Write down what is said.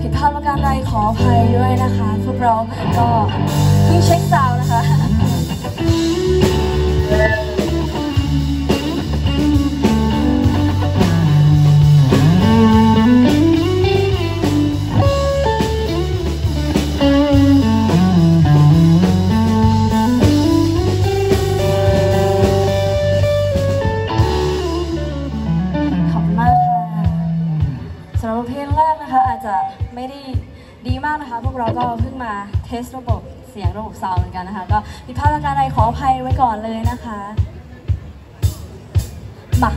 ผิดพลาดประการใดขออภัยด้วยนะคะ พวกเราก็เพิ่งเช็คซาวนะคะากนะคะ พวกเราก็เพิ่งมาเทสระบบเสียงระบบซาวด์เหมือนกันนะคะ ก็ผิดพลาดประการใดขออภัยไว้ก่อนเลยนะคะมา